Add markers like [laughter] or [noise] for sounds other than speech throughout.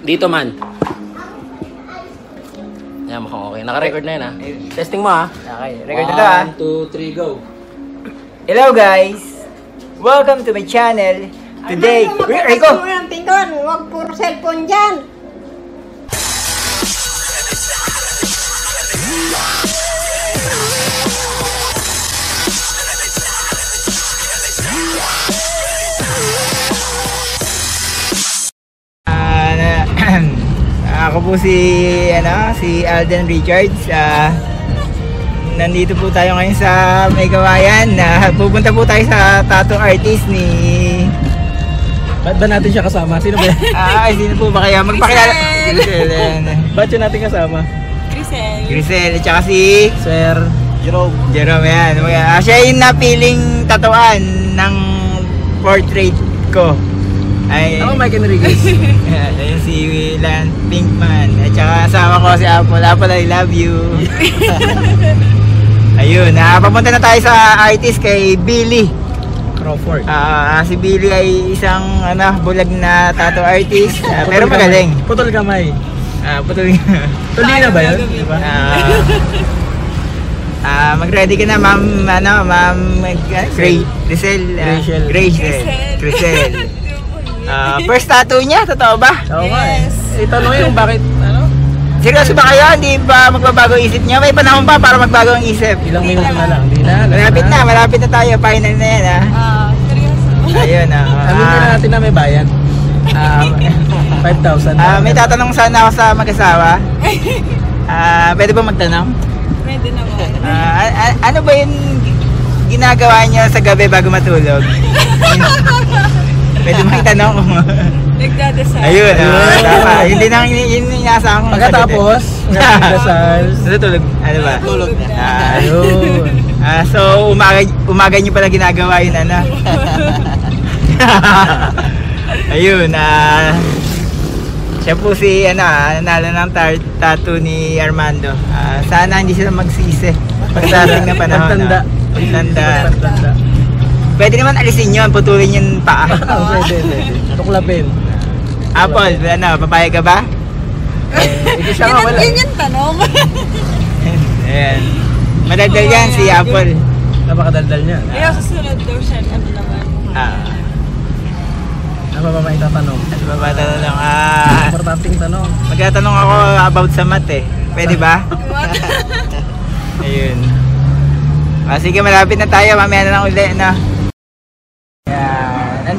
Dito man. Yan, mukhang okay. Naka-record na yun ha. Testing mo ha. Okay, record na to ah. 1, 2, 3, go. Hello guys! Welcome to my channel. Today, magkakasama Rico! mo ng pinton. Huwag puro cellphone dyan. Ako po si ano, si Alden Richards. Ah, nandito po tayo ngayon sa May Kawayan. Ah, pupunta po tayo sa tattoo artist ni Ba't ba natin siya kasama? Sino ba yan? [laughs] Ah, sino po ba kaya magpakilala? Grisel. Ba't siya natin kasama? Crisel. Grisel at saka si Sir Jerome. Jerome yan. Ah, siya yung napiling tatuan ng portrait ko. Ay, Ako, Mike Enriquez. Ayan, [laughs] ayun si Lan Pinkman. At saka asawa ko si Apple. Apple, I love you. [laughs] Ayun, ah, papunta na tayo sa artist kay Billy. Crawford. Ah, si Billy ay isang ano, bulag na tattoo artist. Ah, pero magaling. Putol kamay. Ah, putol. Tuli na ba yun? Di ba? Ah, ah, mag-ready ka na, ma'am, ano, ma'am, Gray, Grisel, ah, Rachel. Grisel, Grisel. Grisel. Ah, [laughs] first tattoo niya, totoo ba? Oo nga eh. Yes. Eh, tanong yung bakit, ano? Seryoso ba kayo? Hindi ba magbabago ang isip niya? May panahon pa para magbago ang isip. Ilang minuto na lang. Hindi na. Malapit na, malapit na tayo. Final na yan, ha? Ah, seryoso. Ayun, ah. [laughs] Sabi Ah, natin na may bayan. ah, [laughs] 5,000. ah, may tatanong sana ako sa mag-asawa. Ah, pwede ba magtanong? Pwede naman. Ah, a- ano ba yung ginagawa niya sa gabi bago matulog? Pwede ba itanong? Nagdadasal. Ayun, ah, Ayun. tama. Yun din ang yun yung inaasahan ko. Pagkatapos, nagdasal. Natutulog. [laughs] Ano ba? Tulog na. Ah, Ayun. Ah, so umaga umaga niyo pala ginagawa yun ano. [laughs] Ayun, ah siya po si ano, ah, nanalo ng tar- tattoo ni Armando. Ah, sana hindi sila magsisi pagdating ng panahon. Pagtanda. ah. Pagtanda. Pagtanda. Pwede naman alisin yun, putulin yung paa. [laughs] Oo, pwede, pwede. Tuklapin. Apple, ano, papayag ka ba? Eh, ito siya Yun, nga wala. yun yung tanong. [laughs] Ayan. Madaldal yan si Apple. Napakadaldal niya. Kaya susunod daw siya, ano naman. Ah, Ano ba ba may tatanong? ano ba ba tatanong? Ah, Importanteng tanong. Magtatanong ako about sa math eh. Pwede ba? [laughs] Ayun. Ah, sige, malapit na tayo. Mamaya na lang uli, na.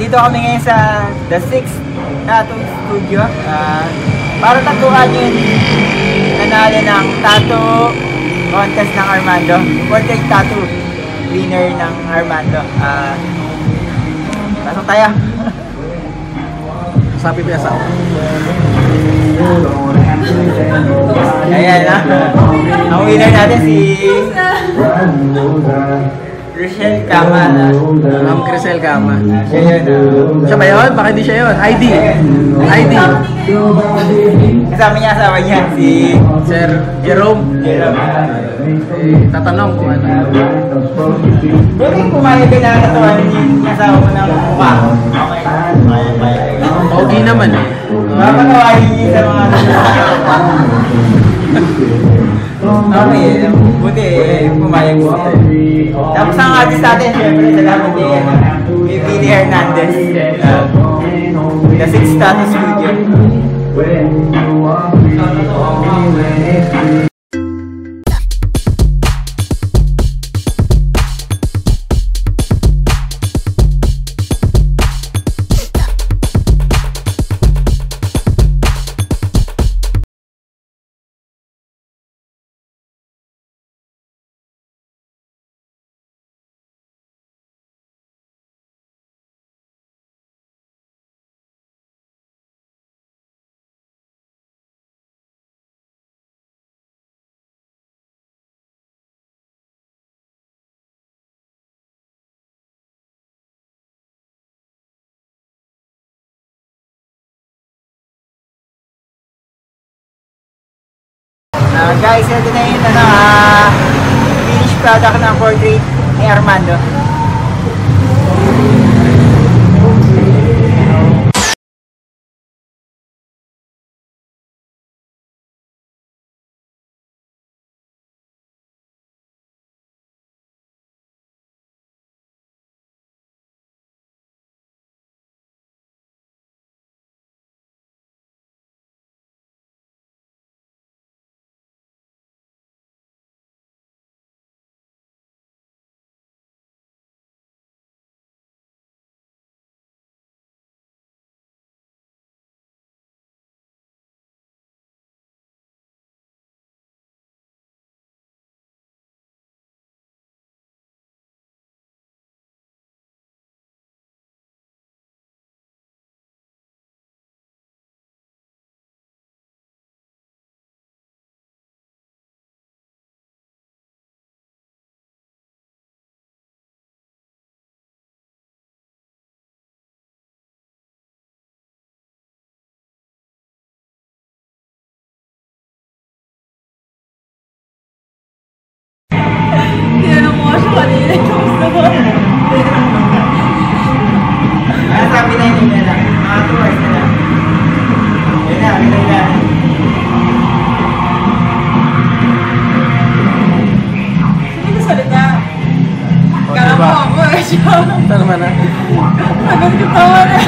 Nandito kami ngayon sa The Sixth Tattoo Studio. Ah, para tatuan yun. Nanalo ng tattoo contest ng Armando. Portrait tattoo winner ng Armando. Ah, pasok tayo. [laughs] Sabi pa sa Ayan na. Ang winner natin si Rochelle Kama na. Ma'am Crisel Gama. Siya yun. Siya ba yun? Baka hindi siya yun. ID. ID. Kasama niya asawa niya si Sir Jerome. Jerome. Eh, tatanong kung ano. Buti pumayag ka na natawanan yung asawa mo ng mukha. Pogi naman eh. Mapatawarin niyo sa mga [laughs] Okay, eh. buti eh, pumayag mo. Tapos ang artist natin, syempre, salamat kay ano, Billy Hernandez. The Six Tattoo Studio. Guys, ito na yung ano, ah, finished product ng portrait ni Armando. Ntar mana? Agak ketawa deh.